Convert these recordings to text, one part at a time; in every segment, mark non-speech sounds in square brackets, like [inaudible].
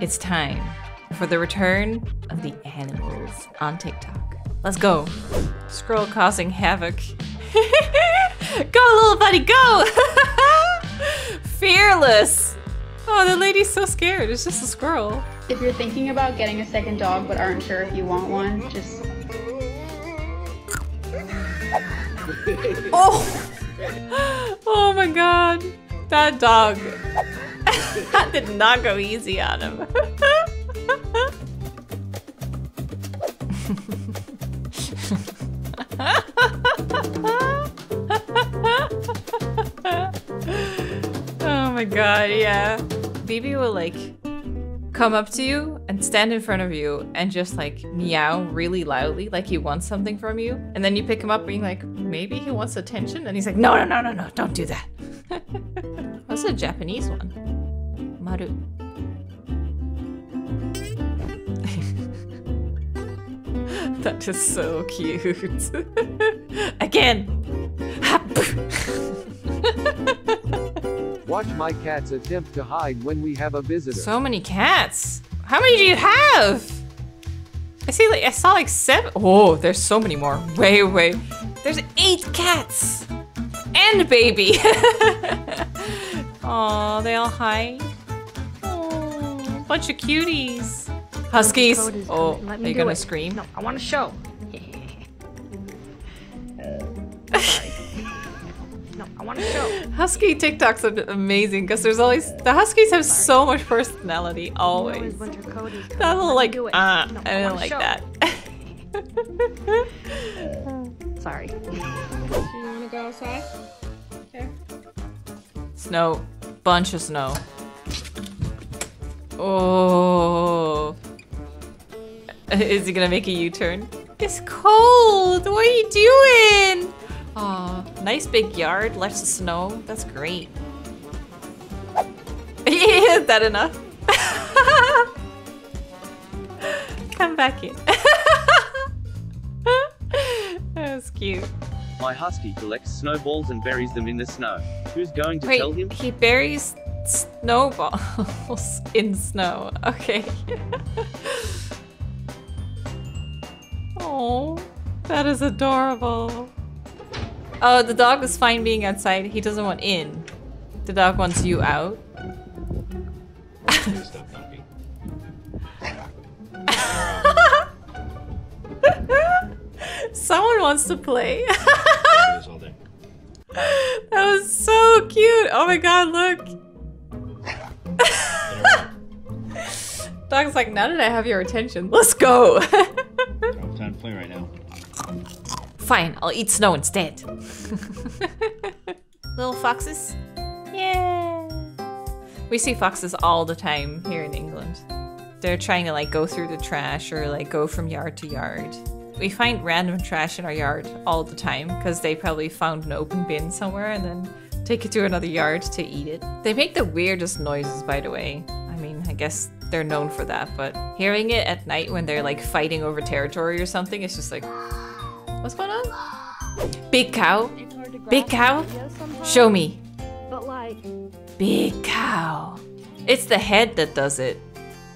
it's time for the return of the animals on TikTok. Let's go. Scroll causing havoc. [laughs] go, little buddy, go! [laughs] Fearless! Oh, the lady's so scared. It's just a squirrel. If you're thinking about getting a second dog but aren't sure if you want one, just [laughs] Oh! Oh my god. That dog. [laughs] that did not go easy on him. oh my god, yeah. Bibi will like come up to you and stand in front of you and just like meow really loudly like he wants something from you and then you pick him up being like maybe he wants attention and he's like no no no no no don't do that [laughs] That's a japanese one maru [laughs] that is so cute [laughs] again [laughs] Watch my cats attempt to hide when we have a visitor. So many cats. How many do you have? I see like I saw like seven. Oh, there's so many more. Way, way. There's eight cats and baby. Oh, they all hide. Bunch of cuties. Huskies. Oh, coming. Let are you gonna it. scream? No, I want to show. [laughs] no, I want to show. Husky TikToks are amazing because there's always the Huskies have so much personality always. Always winter That little like do it. uh, No, I don't like show. that. [laughs] [laughs] Sorry. Do you want to go outside? Okay. Snow. Bunch of snow. Oh. [laughs] Is he gonna make a U-turn? It's cold! What are you doing? Aw, nice big yard, lots of snow. That's great. [laughs] Is that enough? [laughs] Come back in. that was cute. My husky collects snowballs and buries them in the snow. Who's going to Wait, tell him? he buries snowballs [laughs] in snow. Okay. [laughs] oh, that is adorable. Oh, the dog is fine being outside. He doesn't want in. The dog wants you out. [laughs] Someone wants to play. That was so cute. Oh my god, look. Dog's like, now that I have your attention, let's go. [laughs] Time to play right now. Fine, I'll eat snow instead. [laughs] Little foxes. Yeah. We see foxes all the time here in England. They're trying to like go through the trash or like go from yard to yard. We find random trash in our yard all the time because they probably found an open bin somewhere and then take it to another yard to eat it. They make the weirdest noises, by the way. I mean, I guess they're known for that, but hearing it at night when they're like fighting over territory or something, it's just like, what's going on? Big cow. Big cow. Show me. But like, Big cow. It's the head that does it.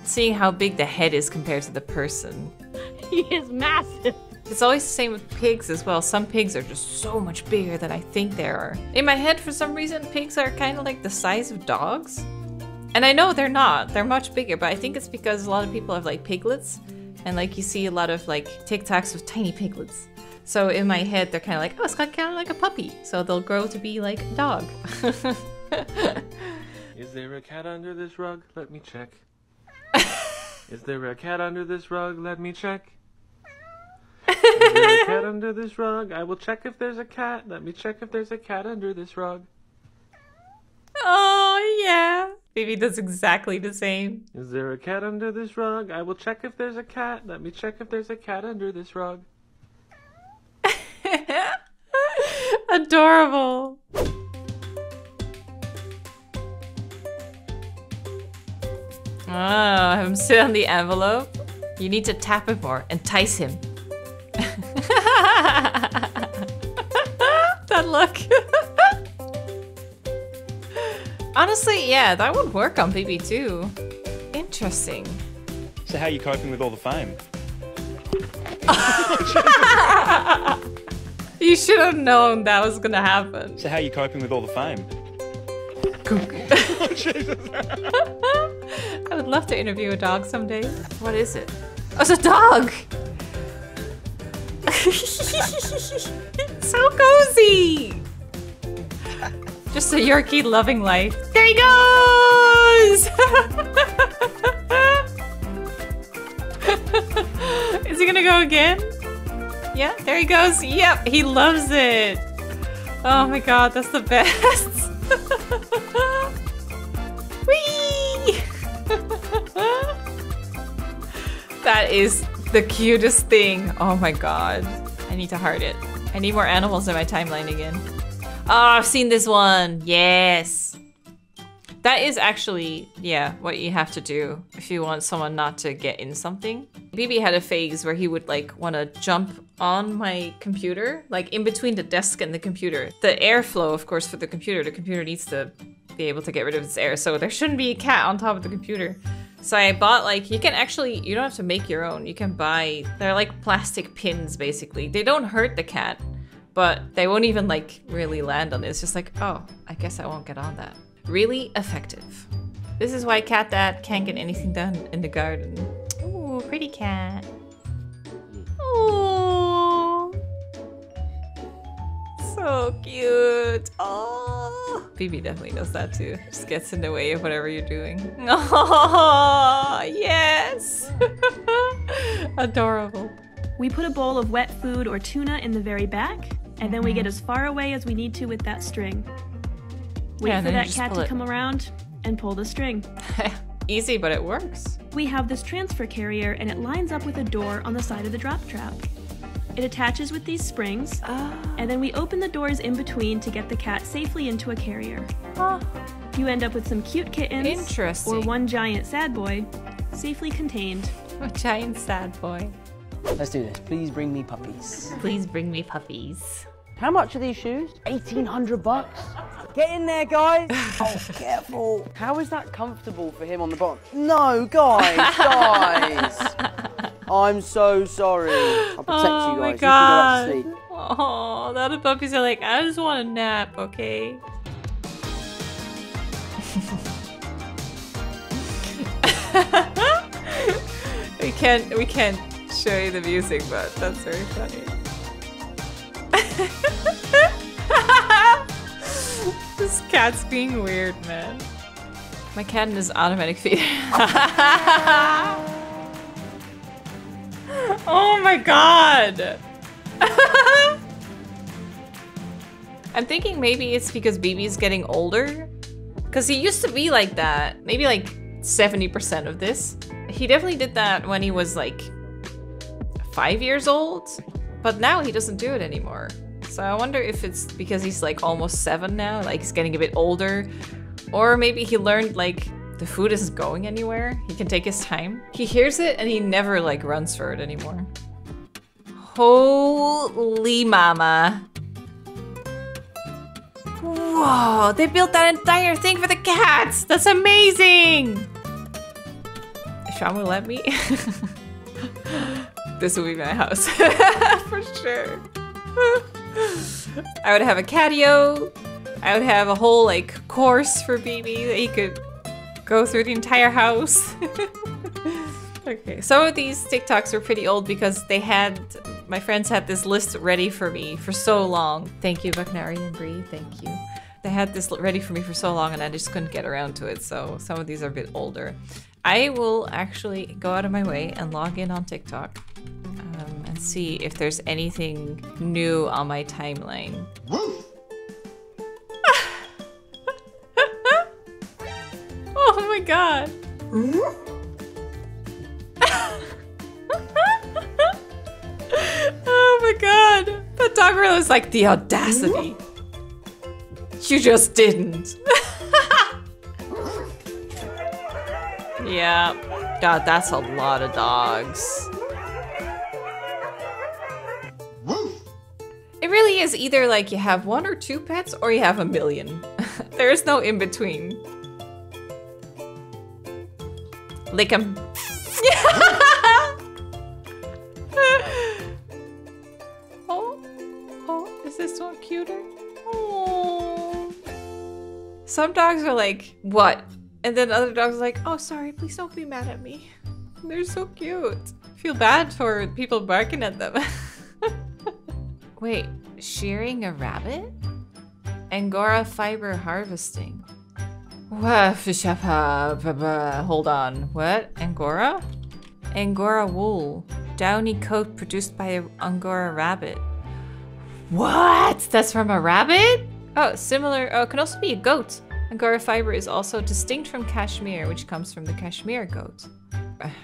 Seeing how big the head is compared to the person. [laughs] he is massive. It's always the same with pigs as well. Some pigs are just so much bigger than I think they are. In my head, for some reason, pigs are kind of like the size of dogs. And I know they're not. They're much bigger, but I think it's because a lot of people have like piglets. And like you see a lot of like TikToks with tiny piglets. So in my head, they're kind of like, oh, it's kind of like a puppy. So they'll grow to be like a dog. [laughs] Is there a cat under this rug? Let me check. [laughs] Is there a cat under this rug? Let me check. Is there a cat under this rug? I will check if there's a cat. Let me check if there's a cat under this rug. oh, yeah. Baby does exactly the same. Is there a cat under this rug? I will check if there's a cat. Let me check if there's a cat under this rug. [laughs] Adorable. Oh, have him sit on the envelope. You need to tap it more. Entice him. Honestly, yeah, that would work on BB too. Interesting. So how are you coping with all the fame? [laughs] You should have known that was gonna happen. So how are you coping with all the fame? [laughs] [laughs] I would love to interview a dog someday. What is it? Oh, it's a dog! so cozy! Just a Yorkie loving life. There he goes! [laughs] is he gonna go again? Yeah, there he goes. Yep, he loves it. Oh my god, that's the best. [laughs] Whee! [laughs] that is the cutest thing. Oh my god. I need to heart it. I need more animals in my timeline again. Oh, I've seen this one. Yes. That is actually, yeah, what you have to do if you want someone not to get in something. BB had a phase where he would like want to jump on my computer, like in between the desk and the computer. The airflow, of course, for the computer, the computer needs to be able to get rid of its air, so there shouldn't be a cat on top of the computer. So I bought like, you can actually, you don't have to make your own. You can buy, they're like plastic pins basically. They don't hurt the cat, but they won't even like really land on it. It's just like, oh, I guess I won't get on that. Really effective. This is why Cat Dad can't get anything done in the garden. Ooh, pretty cat. Ooh. So cute. Oh. Phoebe definitely does that too. Just gets in the way of whatever you're doing. Oh, yes. [laughs] Adorable. We put a bowl of wet food or tuna in the very back, and then we get mm-hmm. as far away as we need to with that string. Wait Yeah, for that cat to it. come around and pull the string. [laughs] Easy, but it works. We have this transfer carrier and it lines up with a door on the side of the drop trap. It attaches with these springs, ah. and then we open the doors in between to get the cat safely into a carrier. Ah. You end up with some cute kittens Interesting. or one giant sad boy, safely contained. [laughs] A giant sad boy. Let's do this. Please bring me puppies. Please bring me puppies. How much are these shoes? 1800 bucks. Get in there, guys. [laughs] oh, careful. How is that comfortable for him on the bottom? No, guys, guys. I'm so sorry. I'll protect oh you my guys. god. You can go back to sleep. Oh, the other puppies are like, I just want a nap, okay? [laughs] we can't we can't show you the music, but that's very funny. [laughs] this cat's being weird, man. My cat in his automatic feed. [laughs] oh my god! [laughs] I'm thinking maybe it's because BB's getting older. Because he used to be like that. Maybe like 70% of this. He definitely did that when he was like five years old. But now he doesn't do it anymore. So I wonder if it's because he's like almost seven now, like he's getting a bit older. Or maybe he learned like the food isn't going anywhere. He can take his time. He hears it and he never like runs for it anymore. Holy mama. Whoa, they built that entire thing for the cats. That's amazing. Sean will let me, [laughs] this will be my house [laughs] for sure. [laughs] I would have a catio. I would have a whole like course for BB that he could go through the entire house. [laughs] okay, some of these TikToks are pretty old because they had my friends had this list ready for me for so long. Thank you, Bucknari and Bree. Thank you. They had this ready for me for so long and I just couldn't get around to it. So some of these are a bit older. I will actually go out of my way and log in on TikTok and see if there's anything new on my timeline. [laughs] oh my god. [laughs] oh my god. But Dog Gorilla is like the audacity. You just didn't. [laughs] yeah. God, that's a lot of dogs. Really is either like you have one or two pets or you have a million. [laughs] there is no in between. Lick him. [laughs] oh, oh, is this one cuter? Oh. Some dogs are like, what? And then other dogs are like, oh, sorry, please don't be mad at me. They're so cute. feel bad for people barking at them. [laughs] Wait, shearing a rabbit? Angora fiber harvesting. Hold on. What? Angora? Angora wool. Downy coat produced by an Angora rabbit. What? That's from a rabbit? Oh, similar. Oh, it can also be a goat. Angora fiber is also distinct from cashmere, which comes from the cashmere goat.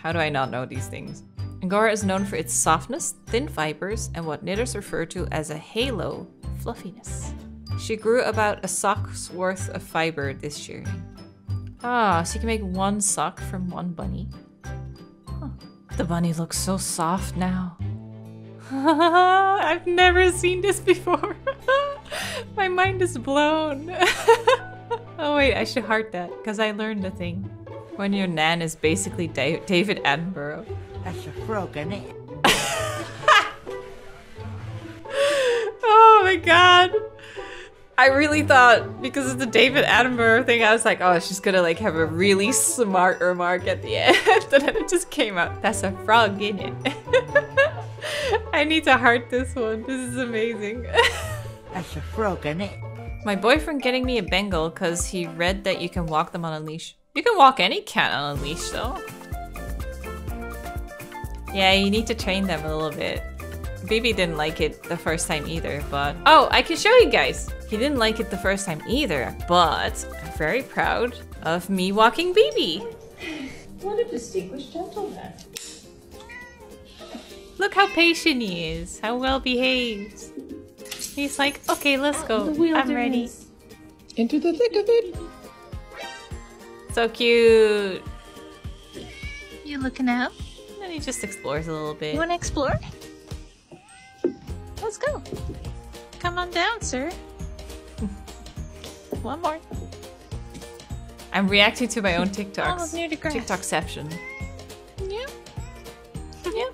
How do I not know these things? Angora is known for its softness, thin fibers, and what knitters refer to as a halo fluffiness. She grew about a sock's worth of fiber this year. Ah, so you can make one sock from one bunny. Huh. The bunny looks so soft now. [laughs] I've never seen this before. [laughs] My mind is blown. [laughs] oh wait, I should heart that because I learned a thing. When your nan is basically Da- David Attenborough. That's a frog, isn't it? [laughs] Oh my god. I really thought because of the David Attenborough thing, I was like, oh, she's gonna like have a really smart remark at the [laughs] end. and then it just came out. That's a frog in it. [laughs] I need to heart this one. This is amazing. That's a frog, isn't it? My boyfriend getting me a Bengal because he read that you can walk them on a leash. You can walk any cat on a leash though. Yeah, you need to train them a little bit. Bibi didn't like it the first time either, but... Oh, I can show you guys! He didn't like it the first time either, but I'm very proud of me walking Bibi. What a distinguished gentleman. Look how patient he is, how well behaved. He's like, okay, let's go. I'm ready. Into the thick of it. So cute. You looking out? He just explores a little bit. You want to explore? Let's go. Come on down, sir. [laughs] One more. I'm reacting to my own TikToks. Almost near the grass. TikTokception. Yeah. [laughs] Yeah.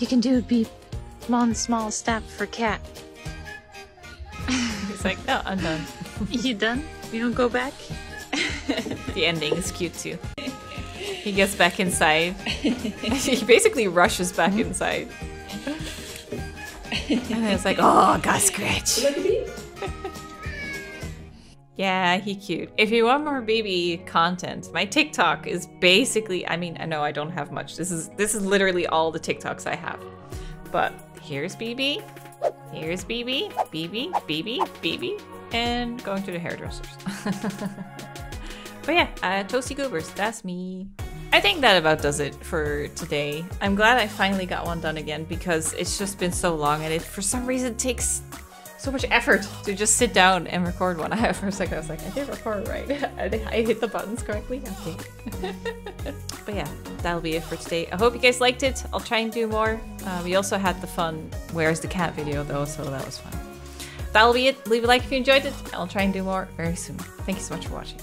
You can do a beep. One small step for cat. He's like, no, I'm done. [laughs] You done? You don't go back? The ending is cute too. He gets back inside. [laughs] he basically rushes back inside. And it's like, oh, got scratch. [laughs] Yeah, he cute. If you want more baby content, my TikTok is basically I mean, I know I don't have much. This is this is literally all the TikToks I have. But here's BB. Here's BB, BB, BB, BB, and going to the hairdressers. [laughs] but yeah, uh, Toasty Goobers, that's me. I think that about does it for today. I'm glad I finally got one done again because it's just been so long and it for some reason takes so much effort to just sit down and record one. [laughs] I for a second I was like, I did record right. [laughs] I hit the buttons correctly. Okay. [laughs] but yeah, that'll be it for today. I hope you guys liked it. I'll try and do more. Uh, we also had the fun Where's the Cat video though, so that was fun. That'll be it. Leave a like if you enjoyed it. I'll try and do more very soon. Thank you so much for watching.